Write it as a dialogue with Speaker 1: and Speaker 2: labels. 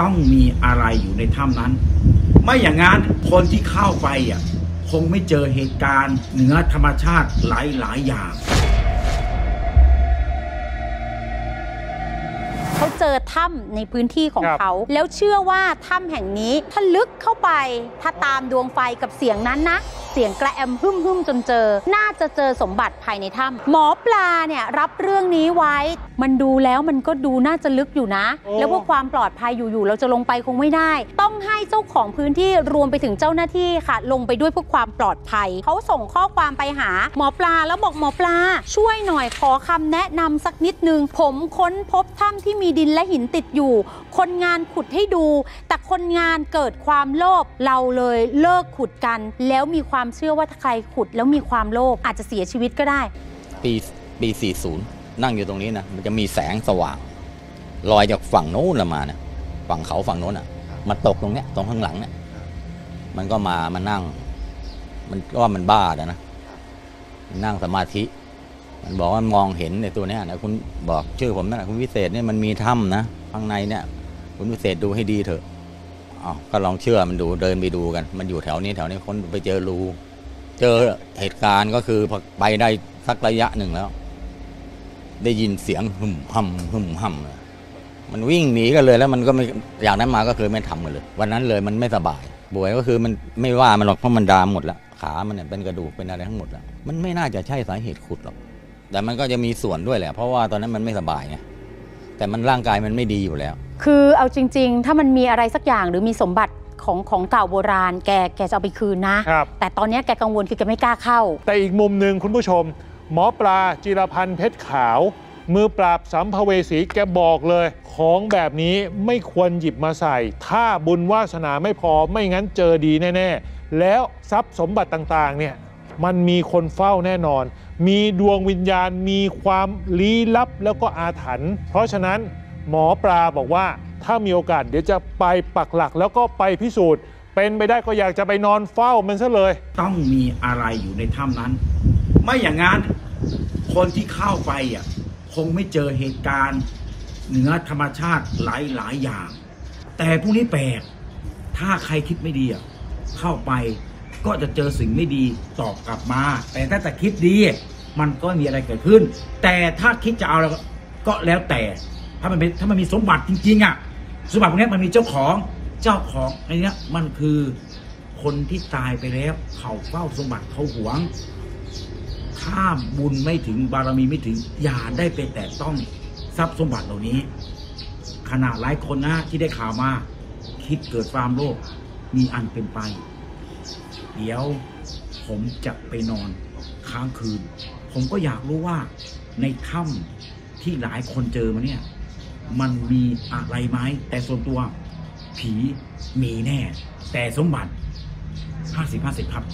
Speaker 1: ต้องมีอะไรอยู่ในถ้ำนั้น ไม่อย่างนั้นคนที่เข้าไปอะคงไม่เจอเหตุการณ์เหนือธรรมชาติหลาย ๆ อย่าง
Speaker 2: เขาเจอถ้ำในพื้นที่ของ
Speaker 3: ครับ
Speaker 2: เขา แล้วเชื่อว่าถ้ำแห่งนี้ถ้าลึกเข้าไป ถ้าตามดวงไฟกับเสียงนั้นนะ เสียงกระแอมหึ่มหึ่มๆจนเจอ น่าจะเจอสมบัติภายในถ้ำหมอปลาเนี่ยรับเรื่องนี้ไว้ มันดูแล้วมันก็ดูน่าจะลึกอยู่นะ
Speaker 3: โอ้
Speaker 2: แล้วว่าความปลอดภัยอยู่ๆเราจะลงไปคงไม่ได้ ต้องให้เจ้าของพื้นที่รวมไปถึงเจ้าหน้าที่ค่ะ ลงไปด้วยเพื่อความปลอดภัยเขาส่งข้อความไปหาหมอปลาแล้วบอกหมอปลา ช่วยหน่อยขอคำแนะนำสักนิดนึงผมค้นพบถ้ำที่มีดินและหินติดอยู่ คนงานขุดให้ดู แต่คนงานเกิดความโลภเราเลยเลิกขุดกัน แล้วมีความเชื่อว่าถ้าใครขุดแล้วมีความโลภอาจจะเสียชีวิตก็ได้
Speaker 4: ปีปี 40 นั่งอยู่ตรงนี้นะมันจะมีแสงสว่างลอยจากฝั่งโน้นละมานะฝั่งเขาฝั่งโน้นอะมาตกตรงเนี้ยตรงข้างหลังเนี่ยมันก็มามานั่ง มันก็ว่ามันบ้าแล้วนะนั่งสมาธิ มันบอกว่ามองเห็นในตัวนี้นะคุณบอกชื่อผมนะคุณวิเศษเนี่ยมันมีถ้ำนะข้างในเนี่ยคุณวิเศษดูให้ดีเถอะอ้าวก็ลองเชื่อมันดูเดินไปดูกัน มันอยู่แถวนี้แถวนี้คนไปเจอรูเจอเหตุการณ์ก็คือพอไปได้สักระยะหนึ่งแล้ว ได้ยินเสียงหึมห่ำหึมห่ำเลยมันวิ่งหนีกันเลยแล้วมันก็ไม่อย่างนั้นมาก็คือไม่ทำกันเลย วันนั้นเลยมันไม่สบายบวยก็คือมันไม่ว่ามันหรอกเพราะมันดามหมดแล้วขามันเนี่ยเป็นกระดูกเป็นอะไรทั้งหมดแล้วมันไม่น่าจะใช่สาเหตุขุดหรอก แต่มันก็จะมีส่วนด้วยแหละ เพราะว่าตอนนั้นมันไม่สบายไงแต่มันร่างกายมันไม่ดีอยู่แล้ว
Speaker 2: คือเอาจริง ๆ ถ้ามันมีอะไรสักอย่างหรือมีสมบัติของของเก่าโบราณ แกแกจะเอาไปคืนนะ
Speaker 3: ครับ
Speaker 2: แต่ตอนเนี้ยแกกังวลคือแกไม่กล้าเข้า
Speaker 3: แต่อีกมุมหนึ่งคุณผู้ชม หมอปลาจิรพันธ์เพชรขาว มือปราบสัมภเวสีแกบอกเลย ของแบบนี้ไม่ควรหยิบมาใส่ ถ้าบุญวาสนาไม่พอไม่งั้นเจอดีแน่ ๆ แล้วทรัพย์สมบัติต่าง ๆ เนี่ย มันมีคนเฝ้าแน่นอน มีดวงวิญญาณมีความลี้ลับแล้วก็อาถรรพ์เพราะฉะนั้นหมอปลาบอกว่าถ้ามีโอกาสเดี๋ยวจะไปปักหลักแล้วก็ไปพิสูจน์ เป็นไปได้ก็อยากจะไปนอนเฝ้ามันซะเลย
Speaker 1: ต้องมีอะไรอยู่ในถ้ำนั้น ไม่อย่างนั้น คนที่เข้าไปอะคงไม่เจอเหตุการณ์เหนือธรรมชาติหลายหลายอย่าง แต่พวกนี้แปลกถ้าใครคิดไม่ดีอะเข้าไป ก็จะเจอสิ่งไม่ดีตอบกลับมา แต่ถ้าแต่คิดดี มันก็มีอะไรเกิดขึ้น แต่ถ้าคิดจะเอาแล้วก็แล้วแต่ ถ้ามันเป็นถ้ามันมีสมบัติจริง ๆอะสมบัติพวกนี้มันมีเจ้าของเจ้าของไอ้นี้มันคือคนที่ตายไปแล้วเขาเฝ้าสมบัติเขาหวง ถ้าบุญไม่ถึงบารมีไม่ถึงอย่าได้ไปแตะต้องทรัพย์สมบัติเหล่านี้ ขนาดหลายคนนะที่ได้ข่าวมา คิดเกิดความโลภมีอันเป็นไป เดี๋ยวผมจะไปนอนค้างคืน ผมก็อยากรู้ว่าในถ้ำที่หลายคนเจอมาเนี่ย มันมีอะไรไหมแต่ส่วนตัวผีมีแน่ แต่สมบัติ 50 50 ครับ